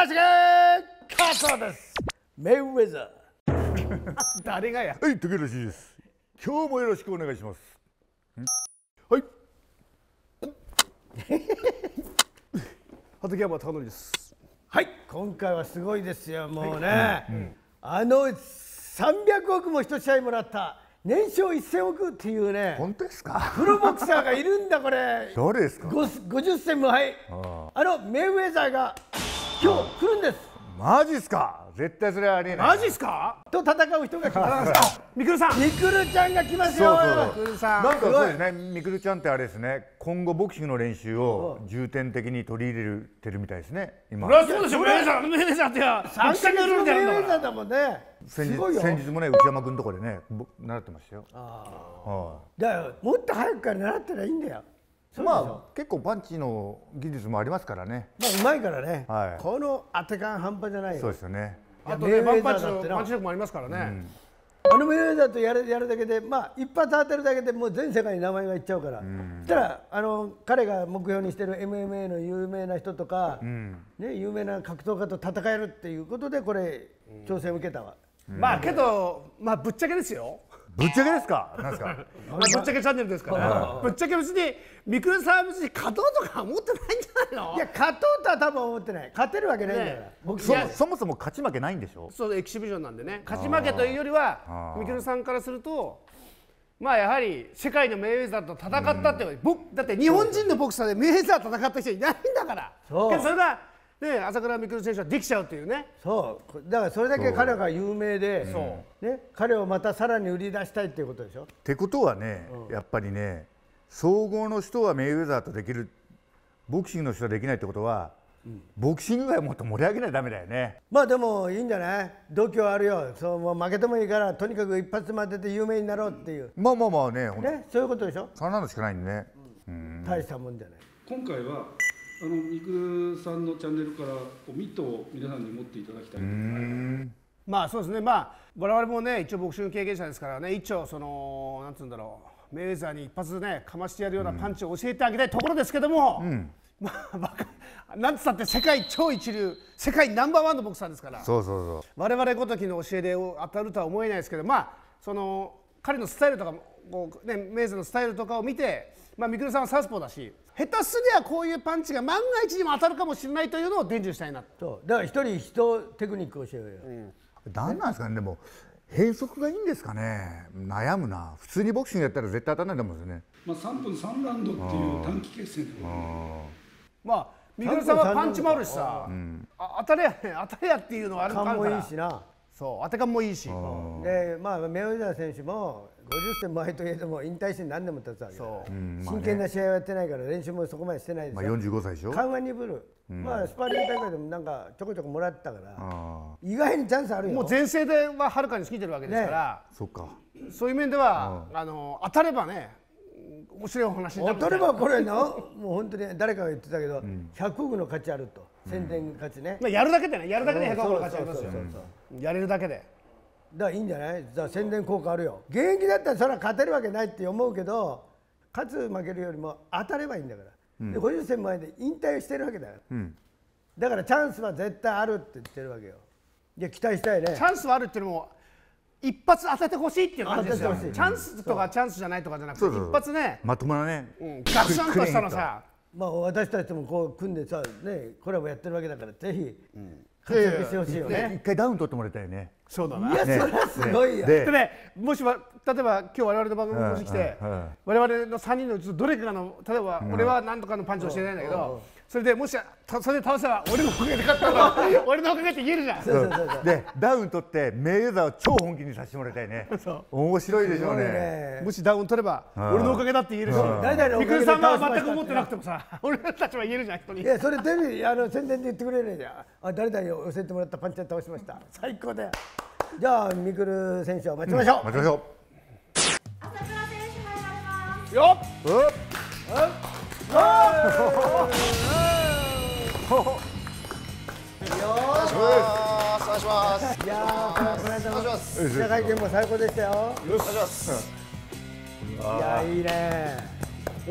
富樫勝です。メイウェザー。誰がや？はい、竹浦慎です。今日もよろしくお願いします。はい。畠山貴則です。はい。今回はすごいですよもうね、あの300億も一試合もらった年商1000億っていうね本当ですか？プロボクサーがいるんだこれ。誰ですか。ご50戦無敗。あのメイウェザーが今日来るんですマジっすか？絶対それはありえない。マジっすか？と戦う人が来ますみくるさんみくるちゃんが来ますよそうそうみくるさんなんかそうですね。みくるちゃんってあれですね。今後ボクシングの練習を重点的に取り入れてるみたいですね。今そ。りゃそうでしょメーザーメーザーってや三三ヶ月のメイウルールでやるんだからェザーだもんね先日すごいよ先日もね内山君のとこでねぼ習ってましたよ。はだからもっと早くから習ったらいいんだよい。まあ結構パンチの技術もありますからね。まあうまいからね、はい。この当て感半端じゃないよ。そうですよね。あとねワンパンチの。パンチ力もありますからね。あのメイウェザーとやるやるだけでまあ一発当てるだけでもう全世界に名前がいっちゃうから、そしたらあの彼が目標にしてる MMA の有名な人とか、ね、有名な格闘家と戦えるっていうことでこれ挑戦を受けたわ、まあけどまあぶっちゃけですよぶっちゃけですか？なんですか？まあぶっちゃけチャンネルですから。ぶっちゃけ別にみくるさんは別に勝とうとか思ってないんじゃないの？いや勝とうとは多分思ってない。勝てるわけないんだから、ね僕そもそも勝ち負けないんでしょ？そうエキシビジョンなんでね。勝ち負けというよりはあー。みくるさんからするとまあやはり世界のメイウェザーと戦ったってボだって日本人のボクサーでメイウェザーと戦った人いないんだから。それがね朝倉未来選手はできちゃうっていうね。そう。だからそれだけ彼が有名でそね、彼をまたさらに売り出したいっていうことでしょ？ってことはね、やっぱりね総合の人はメイウェザーとできるボクシングの人はできないってことは、ボクシング界をもっと盛り上げないとダメだよね。まあでもいいんじゃない？度胸あるよ。そうもう負けてもいいからとにかく一発当てて有名になろうっていう。まあまあまあねほんと。ねそういうことでしょ？そんなのしかないんでね、大したもんじゃない。今回はあのみくるさんのチャンネルからこうミットを皆さんに持っていただきたい。まあそうですね。まあ我々もね一応ボクシング経験者ですからね一応そのなんつうんだろうメイウェザーに一発ねかましてやるようなパンチを教えてあげたいところですけども、まあバカなんつったって世界超一流世界ナンバーワンのボクサーですから。そうそうそ我々ごときの教えで当たるとは思えないですけどまあその彼のスタイルとかもこう、ね、メイズのスタイルとかを見て、まあ、みくるさんはサウスポーだし下手すりゃこういうパンチが万が一にも当たるかもしれないというのを伝授したいな。そう。だから一人一テクニック教えようよ、う何なんですかねでも変則がいいんですかね。悩むな。普通にボクシングやったら絶対当たらないと思うんですよね。まあ、3分3ラウンドっていう短期決戦でまあみくるさんはパンチもあるしさ、あ当たれやね当たれやっていうのはあるあ勘もるから。いいしな。そう当て感もいいし。でまあメイウェザー選手も50戦前といえども引退して何年も経つわけだから。そう。真剣な試合はやってないから練習もそこまでしてないでしょ、まあ45歳でしょ。緩和鈍る、まあスパーリング大会でもなんかちょこちょこもらってたから。あ意外にチャンスあるよ。もう前世でははるかに過ぎてるわけですから、あそっか。そういう面では、あの当たればね面白いお話になる。当たればこれなもう本当に誰かが言ってたけど、100億の価値あると。宣伝価値ね、まあ、やるだけでねやるだけで100億の価値ありますよ。そうそうそうやれるだけでだからいいんじゃない？だから宣伝効果あるよ。現役だったらそれは勝てるわけないって思うけど勝つ負けるよりも当たればいいんだから、で50戦前で引退してるわけだよ、だからチャンスは絶対あるって言ってるわけよ。いや期待したいね。チャンスはあるっていうのも一発当ててほしいっていう感じですよ。チャンスとかチャンスじゃないとかじゃなくてそうそう一発ね、まともなね、うん、ガツンとしたのさ。まあ私たちもこう組んでさねコラボやってるわけだからぜひ活躍してほしいよね、一回ダウン取ってもらいたいね。そうだな。いやそれはすごいよ、ででねもしは例えば今日我々の番組にもし来て、我々の3人のうちどれかの例えば、俺は何とかのパンチをしてないんだけど、それでもしたそれで倒せば俺のおかげで勝ったら 俺のおかげって言えるじゃん。そうそうそうそう。でダウン取ってメイウェザーを超本気にさせてもらいたいね。面白いでしょうね。ね。もしダウン取れば俺のおかげだって言えるし。みくるさんは全く思ってなくてもさ俺たちは言えるじゃん人に。いやそれテレビあの宣伝で言ってくれるじゃん。あ誰々を寄せてもらったパンチで倒しました。最高だよ。じゃあみくる選手を待ちましょう、待ちましょ朝倉選手入られます。よっ。うういやーこの間の記者会見も最高でしたよいやいいね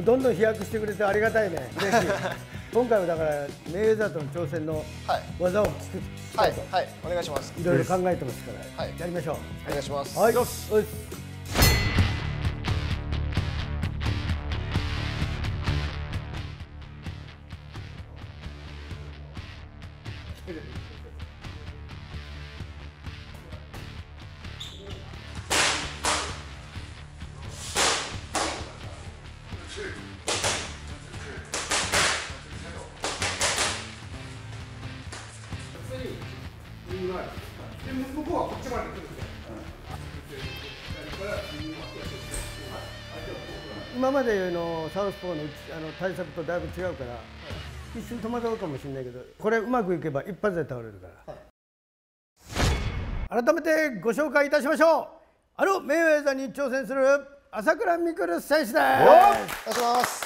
どんどん飛躍してくれてありがたいね嬉しい今回はだからメイウェザーとの挑戦の技を聞く聞きたはいと、はいお願いします。いろいろ考えてます。から、はいやりましょうお願いします。はいよし今までのサウスポーのあの対策とだいぶ違うから一瞬戸惑うかもしれないけどこれうまくいけば一発で倒れるから、改めてご紹介いたしましょう。あのメイウェザーに挑戦する朝倉未来選手です。お願いします。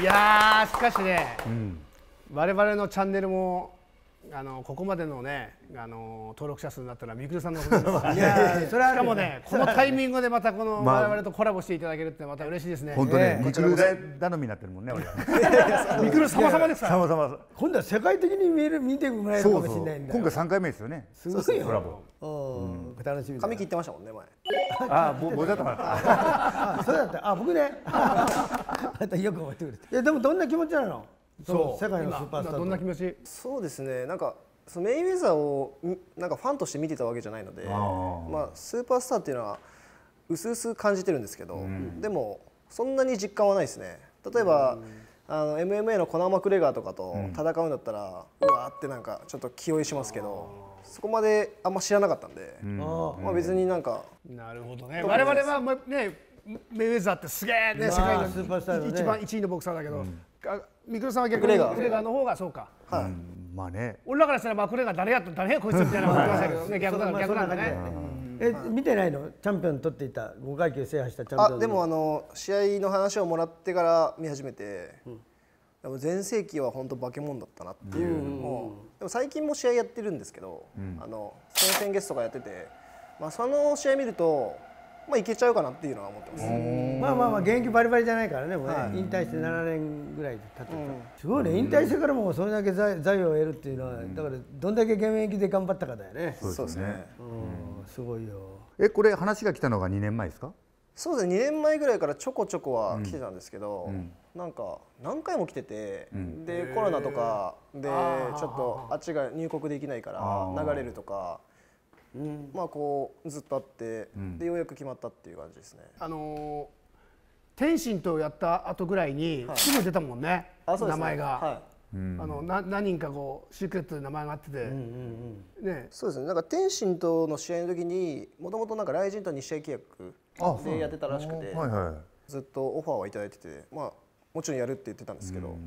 いやーしかしね、我々のチャンネルもあのここまでのねあの登録者数になったらみくるさんのことですからいやいやそれはしかもねこのタイミングでまたこのまあ我々とコラボしていただけるってまた嬉しいですね。本当ね、ええミクル頼みになってるもんね、俺は。みくる様々ですから。さまざま。今度は世界的に見える見てもらえるかもし。れないんだよ今回三回目ですよね。すごいよコラボ。うん楽しみだ髪切ってましたもんね前ああ、ぼ、ぼだった そうだったあ僕ね あよく覚えてくれていやでもどんな気持ちなの？そう。世界のスーパースター今どんな気持ち？そうですね。なんかそのメイウェザーをみなんかファンとして見てたわけじゃないのでまあ、スーパースターっていうのは薄々感じてるんですけど、でもそんなに実感はないですね。例えば、あの MMA のコナー・マクレガーとかと戦うんだったら、うわーってなんかちょっと気負いしますけどそこまであんま知らなかったんで、あまあ、別になんかなるほどね。我々はもうねメイウェザーってすげえね世界のスーパースタね。一番一位のボクサーだけど、あみくるさんは逆にマクレガー。の方がそうか。はい。うん。まあね。俺らからしたらマクレガー誰やった誰やこいつみたいなこと言ってましたけどね逆だまあ逆なんだね。え見てないの？チャンピオン取っていた5階級制覇したチャンピオン。あでもあの試合の話をもらってから見始めて、でも全盛期は本当化け物だったなっていう、もうでも最近も試合やってるんですけど、あの先々月とかやってて、まあ、その試合見ると、まあ、いけちゃうかなっていうのは思ってます。まあまあまあ現役バリバリじゃないからねもうね、引退して7年ぐらいで経ってた、すごいね引退してからもそれだけ財財を得るっていうのは、だからどんだけ現役で頑張ったかだよね。そうですね。うんすごいよ。え、これ話が来たのが二年前ですか？そうですね。2年前ぐらいからちょこちょこは来てたんですけど、なんか何回も来てて、でコロナとかでちょっとあっちが入国できないから流れるとか、まあこうずっとあって、でようやく決まったっていう感じですね。あのー天心とやった後ぐらいにすぐ出たもんね、あそうですね。名前が、はい。あのな何人かこうシークレットで名前があってて、ね。そうですね。なんか天心との試合の時にもともとなんか雷神と2試合契約でやってたらしくて、はいはい。ずっとオファーはいただいてて、まあもちろんやるって言ってたんですけど、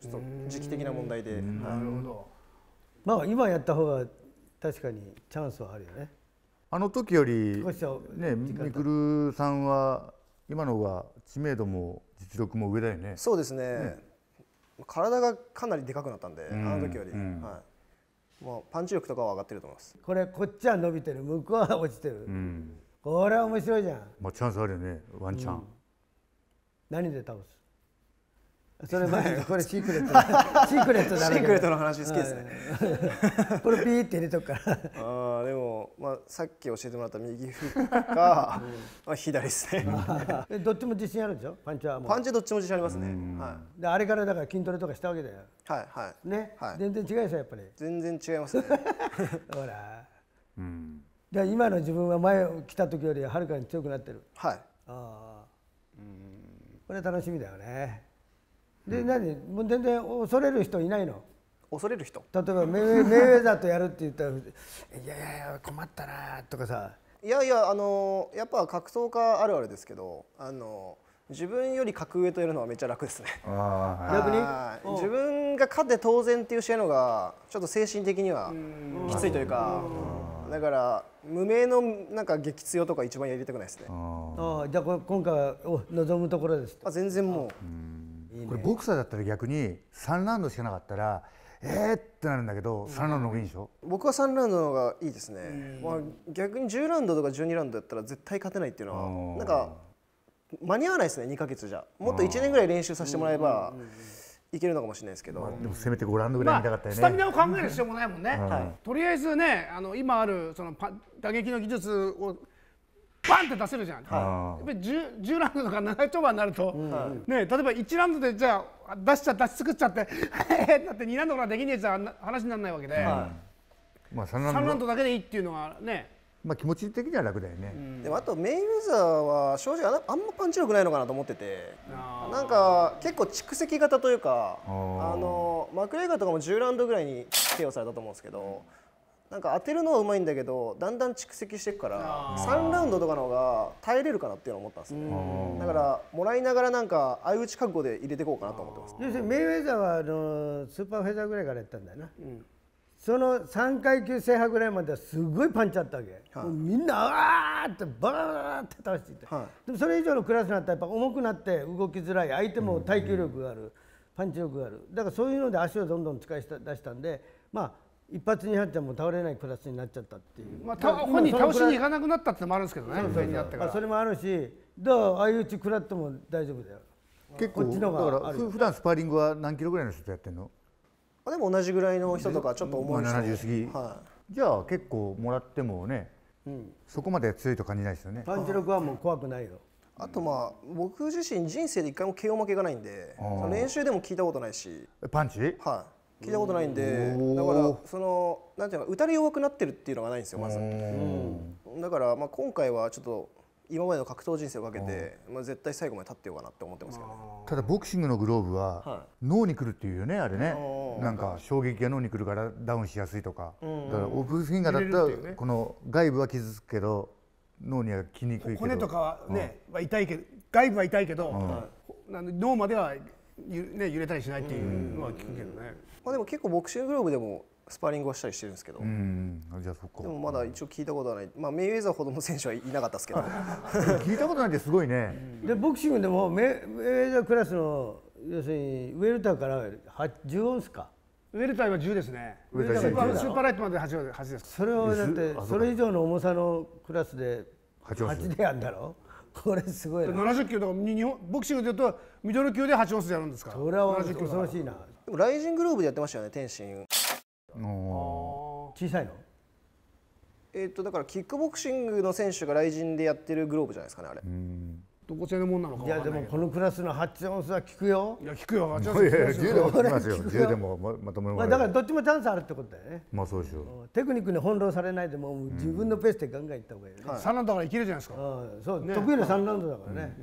ちょっと時期的な問題で、はいなるほど。まあ今やった方が確かにチャンスはあるよねあの時よりね、みくるさんは今の方が知名度も実力も上だよね。そうですね。体がかなりでかくなったんで、あの時より、うんはい。もうパンチ力とかは上がってると思います。これこっちは伸びてる向こうは落ちてる、うん。これは面白いじゃんまあチャンスあるよね、ワンチャン。何で倒す？それ前これシークレット シークレットだシークレットの話好きですね。これピーって入れとくから。ああでもまあさっき教えてもらった右フックか、まあ左ですね。えどっちも自信あるでしょ？パンチはもう。パンチどっちも自信ありますね。はであれからだから筋トレとかしたわけだよ。いはいはい。ね、はい。全然違うでしょやっぱり。全然違いますね。ほら。うん。で今の自分は前来た時よりはるかに強くなってる。はい。ああこれ楽しみだよねで、何？もう全然恐れる人いないの？恐れる人？例えばメイウェメイウェザーとやるって言ったら「いやいやいや困ったな」とかさ。いやいやあのやっぱ格闘家あるあるですけど、あの自分より格上とやるのはめっちゃ楽ですね。ああ、逆に？はい。自分が勝って当然っていう試合のがちょっと精神的にはきついというかだから無名のなんか激強とか一番やりたくないですね、あああじゃあこれ今回はお望むところです。あ、全然もう。あ。これボクサーだったら逆に三ラウンドしかなかったら、えーってなるんだけど、三ラウンドの方がいいんでしょ？僕は3ラウンドの方がいいですね、まあ、逆に10ラウンドとか12ラウンドだったら絶対勝てないっていうのはなんか間に合わないですね2ヶ月じゃ。もっと1年ぐらい練習させてもらえばいけるのかもしれないですけど、でもせめてご覧のぐらいま見たかったよね、あスタミナを考える必要もないもんね、はい。とりあえずねあの今あるそのパ打撃の技術をバンって出せるじゃん、やあっぱり 10, 10ラウンドとか長丁場になると、ね、例えば1ラウンドでじゃあ出しちゃ出し尽くっちゃって だって2ラウンドからできねえじゃん話にならないわけで、まあ3 3ラウンラウンドドだけでいいっていうのはね。まあ気持ち的には楽だよね、でもあとメイウェザーは正直あんまパンチ力ないのかなと思ってて。なんか結構蓄積型というかあー。のマクレガーとかも10ラウンドぐらいに KO されたと思うんですけどなんか当てるのはうまいんだけどだんだん蓄積していくから3ラウンドとかの方が耐えれるかなっていうのを思ったんですよ。ねだからもらいながらなんか相打ち覚悟で入れていこうかなと思ってます。要するにメイウェザーはあのスーパーフェザーぐらいからやったんだよな、その3階級制覇ぐらいまではすごいパンチあったわけ、もうみんなあーってバラバラって倒していって、はでもそれ以上のクラスになったらやっぱ重くなって動きづらい。相手も耐久力がある、パンチ力がある。だからそういうので足をどんどん使い出したんでまあ一発二発じゃもう倒れないクラスになっちゃったっていう、まあ、た本人倒しに行かなくなったってのもあるんですけどね上になってから。まあそれもあるしどう相打ち食らっても大丈夫だよ。結構こっちのだから普段スパーリングは何キロぐらいの人とやってんの？あでも同じぐらいの人とかちょっと重い人まあ70過ぎ。はじゃあ結構もらってもね、そこまで強いと感じないですよね。パンチ力はもう怖くないよ。い、あとまあ僕自身人生で一回も KO 負けがないんでその練習でも聞いたことないし。パンチ？はい、聞いたことないんでだからそのなんていうのか打たれ弱くなってるっていうのがないんですよまずだからまあ今回はちょっと今までの格闘人生をかけて、まあ、絶対最後まで立ってようかなって思ってますけどね。ただボクシングのグローブはは脳に来るっていうよねあれね。なんか衝撃が脳に来るからダウンしやすいとか。だからオープンフィンガーだったらこの外部は傷つくけど脳には来にくいけど。骨とかはね、は痛いけど外部は痛いけど、なんで脳まではゆ、ね、揺れたりしないっていうのは聞くけどね、まあ、でも結構ボクシンググローブでもスパーリングはしたりしてるんですけど、うんじゃあそっかでもまだ一応聞いたことはない、まあ、メイウェザーほどの選手はいなかったですけど。聞いたことないってすごいね。でボクシングでもメメイウェザークラスの要するにウェルターからは10オンスか？ウェルタイは10ですね。ウェルターパ10ースーパーライトまで 8, 8です。それをだってあそれ以上の重さのクラスで8オンス8でやんだろ？これすごいな。70キロとかに日本ボクシングでいうとミドル級で8オンスでやるんですから。それは70キロ恐ろしいなでもライジングローブでやってましたよね天心。お小さいの？えっ、とだからキックボクシングの選手がライジンでやってるグローブじゃないですかねあれ、どこ製のもんなのかいやでもこのクラスの8オンスは効くよ、いや聞くよ。じゃあーいやいや10でも聞きますよ。これ聞くよ。10でもままとめる。まあ、だからどっちもチャンスあるってことだよね。まあそうでしょう。テクニックに翻弄されないでもう自分のペースでガンガンいった方がいいよね、3ラウンドからいけるじゃないですか、そう、得意な3ラウンドだからね、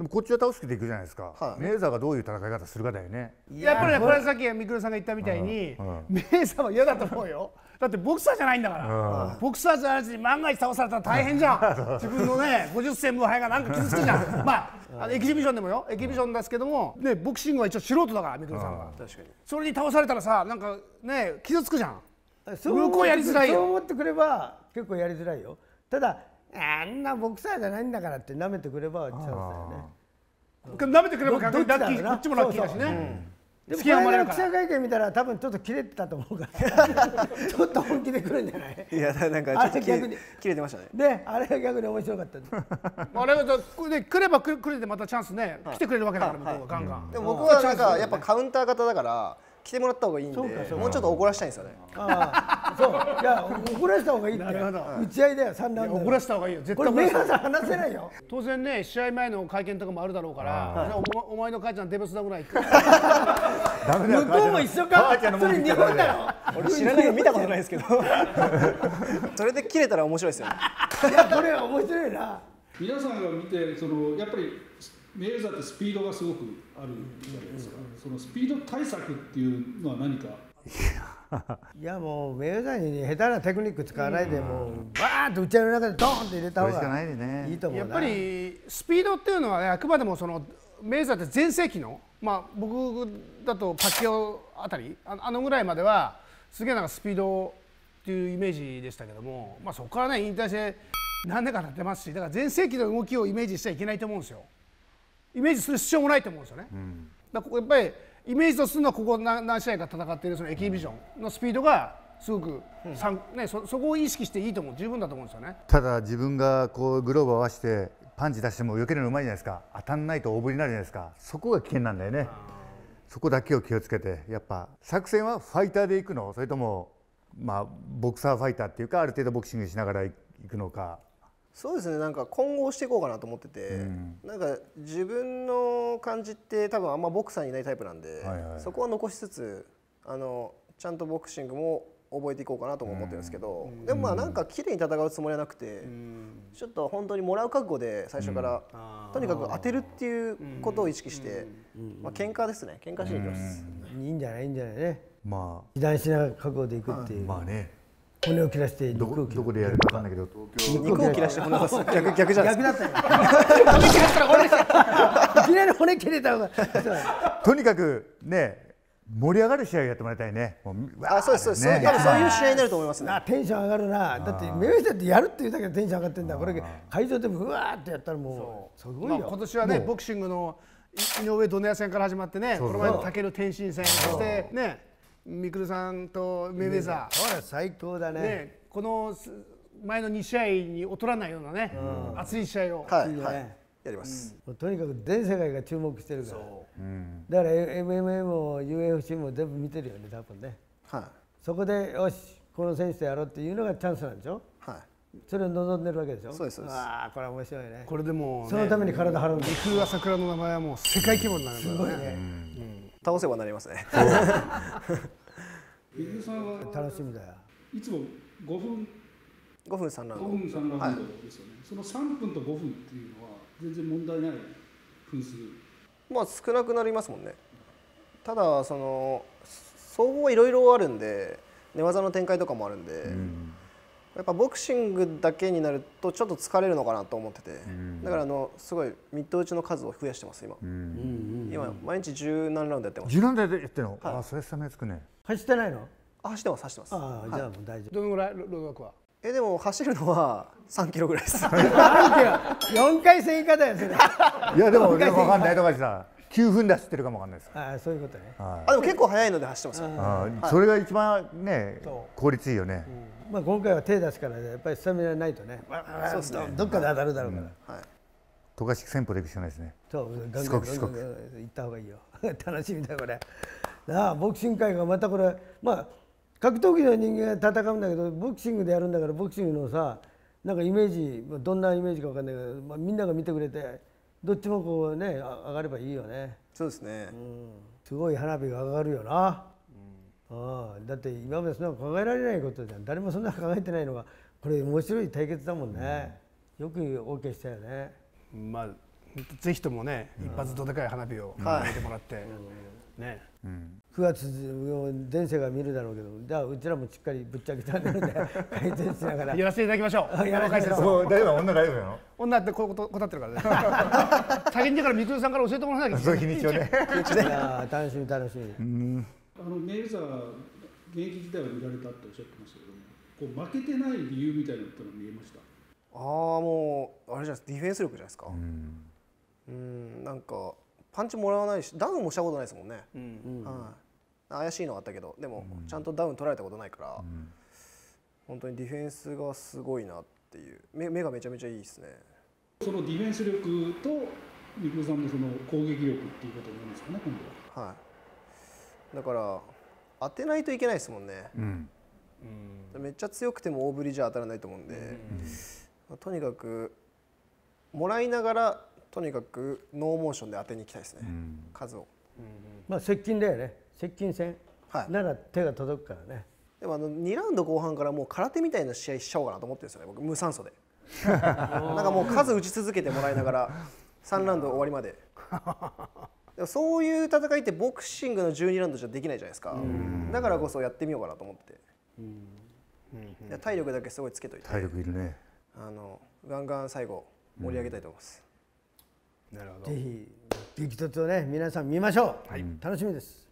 でもこっちは倒す気でいくじゃないですか、はい。メーザーがどういう戦い方するかだよね。やっぱりねこれさっきみくるさんが言ったみたいに、メイさんは嫌だと思うよ。だってボクサーじゃないんだから、ボクサーじゃないし万が一倒されたら大変じゃん。自分のね50戦無敗がなんか傷つくじゃん。まああのエキシビションでもよ。エキシビションですけども、ね、ボクシングは一応素人だからみくるさんは。確かに。それに倒されたらさなんかね傷つくじゃん。そう思って向こうやりづらいよ。そう思ってくれば結構やりづらいよ。ただあんなボクサーじゃないんだからって舐めてくればチャンスだよね。舐めてくれば逆にどラッキどっちだろう。なーこっちもラッキーだしね。でも好きが生まれるから。この間の記者会見見たら多分ちょっと切れてたと思うから。ちょっと本気で来るんじゃない？いやなんかちょっと切れ切れてましたね。であれが逆に面白かった あれがこれで来れば来る来るでまたチャンスね。来てくれるわけだからガンガン。でも僕はなんかやっぱカウンター型だから来てもらった方がいいんでもうちょっと怒らしたいんですよね。ああそう。いや怒らせた方がいいって。なるほど。打ち合いだよ3ラウンド怒らせた方がいいよ。絶こ対怒らせたれ目が離せないよ。当然ね試合前の会見とかもあるだろうからおお前の母ちゃんデブスだぐらいダメだよ向こうも一緒か？それ日本だろ俺知らないの見たことないですけど。それで切れたら面白いですよね。いやこれ面白いな。皆さんが見てそのやっぱりメールザーってスピードがすごくあるじゃないですか、そのスピード対策っていうのは何か？いやもうメーザーに下手なテクニック使わないでもうバーンと打ち合いの中でドーンって入れた方がないいいと思うな。やっぱりスピードっていうのはねあくまでもそのメーザーって全盛期のまあ僕だとパキオあたりああのぐらいまではすげえなんかスピードっていうイメージでしたけども、まあ、そこからね引退して何年か経ってますしだから全盛期の動きをイメージしちゃいけないと思うんですよ。イメージする必要もないと思うんですよね。だからここやっぱりイメージとするのはここ何何試合か戦っているそのエキシビジョンのスピードがすごく、さんね、そそこを意識していいと思う十分だと思うんですよね。ただ自分がこうグローブを合わせてパンチ出しても避けるのうまいじゃないですか。当たんないと大振りになるじゃないですか。そこが危険なんだよね。そこだけを気をつけてやっぱ作戦はファイターでいくの？それともまあボクサーファイターっていうかある程度ボクシングしながらいくのか？そうですねなんか混合していこうかなと思ってて、なんか自分の感じって多分あんまボクサーにいないタイプなんで、はいはい。そこは残しつつあのちゃんとボクシングも覚えていこうかなとも思ってるんですけど、でもまあなんか綺麗に戦うつもりはなくて、ちょっと本当にもらう覚悟で最初から、とにかく当てるっていうことを意識して、まあ喧嘩ですね。喧嘩しに行きます、いいんじゃないいいんじゃないね。ま被弾しながら覚悟でいくっていう、あまあね骨を切らしてどこ肉を切る。どこでやるか分かんないけど東京。肉を切らして。骨を出す。逆逆じゃないです逆かだったよ。骨切らしたら骨いきなり骨切れた方が。とにかくね盛り上がる試合をやってもらいたいね。あそうですそうです、ね。多分そういう試合になると思いますね。なテンション上がるな。だって目指ってやるっていうだけでテンション上がってんだ。これ会場でもうわーってやったらもうすごいまあ、よ、今年はねボクシングのい井上ドネア戦から始まってねこの前の武天心戦そしてねみくるさんとメイウェザほら最高だー、ね。ね、このす前の2試合に劣らないようなね、熱い試合を、はい、いいね。はい、やります、もうとにかく全世界が注目してるから。だから MMA も UFC も全部見てるよね多分ね。はい。そこでよしこの選手とやろうっていうのがチャンスなんでしょ？はい。それを望んでるわけでしょ？そうですそうです。ああこれは面白いね。これでもう、ね、そのために体張るんだ。よ陸朝倉の名前はもう世界規模になるからね。ね倒せばなりますね。さんは楽しみだよ。いつも5分？5分3ラウ5ン分3ラウンドですよね、その3分と5分っていうのは全然問題ない分数。ドまあ少なくなりますもんね。ただその総合はいろいろあるんで寝技の展開とかもあるんで、やっぱボクシングだけになるとちょっと疲れるのかなと思ってて、だからあのすごいミット打ちの数を増やしてます今、今毎日十何ラウンドやってます。柔軟でやってるの、あそれスタミナつくね。走ってないの？あ走ってます走ってます。ああじゃあもう大丈夫。どのぐらい？老学は？えでも走るのは3キロぐらいです。4回戦以下だよそれ。あ いやでもでも分かんない。とかさ9分で走ってるかも分かんないです。あそういうことね。はあでも結構速いので走ってますよ。いあーそれが一番ね効率いいよね、まあ今回は手出すからねやっぱりスタミナないとね。そうですね。どっかで当たるだろうから。はい。渡嘉敷戦法でいくしかないですね。そうガン四ガン国四国ガン行った方がいいよ。楽しみだよこれ。なあボクシング界がまたこれまあ格闘技の人間が戦うんだけどボクシングでやるんだからボクシングのさなんかイメージまあどんなイメージか分かんないけど、まあ、みんなが見てくれてどっちもこうねあ上がればいいよね。そうですね、すごい花火が上がるよな、ああだって今までそんなの考えられないことじゃん。誰もそんな考えてないのがこれ面白い対決だもんね、よく OK したよね。まあぜひともね、一発どでかい花火をはい上げてもらって、ね。9月全世が見るだろうけどじゃあうちらもしっかりぶっちゃけたので改善しながら。やらせていただきましょう。やらせていただきましょう。解説を。大丈夫女大丈夫なの？女ってこうこと答ってるからね。先にだからみくるさんから教えてもらわなきゃいけそうない。日にちをね。いやー楽しみ楽しみ、あのメイウェザー現役時代は見られたっておっしゃってましたけどもこう負けてない理由みたいなのってのは見えました？ああもうあれじゃないですかディフェンス力じゃないですか。うん。なんかパンチもらわないしダウンもしたことないですもんね、はい、怪しいのはあったけどでもちゃんとダウン取られたことないから、本当にディフェンスがすごいなっていう。目目がめちゃめちゃいいですね。そのディフェンス力と三黒さんのその攻撃力っていうことになるんですかね今度は。はいだから当てないといけないですもんね、うん。めっちゃ強くても大振りじゃ当たらないと思うんで、まあとにかくもらいながらとにかくノーモーションで当てに行きたいですね、数を。まあ接近だよね。接近戦、はい。なら手が届くからね。でもあの2ラウンド後半からもう空手みたいな試合しちゃおうかなと思ってるんですよね僕。無酸素で。なんかもう数打ち続けてもらいながら3ラウンド終わりまで でもそういう戦いってボクシングの12ラウンドじゃできないじゃないですか。だからこそやってみようかなと思って。いや体力だけすごいつけといて。体力いるね。あのガンガン最後盛り上げたいと思います、なるほど。ぜひ激突をね皆さん見ましょう、楽しみです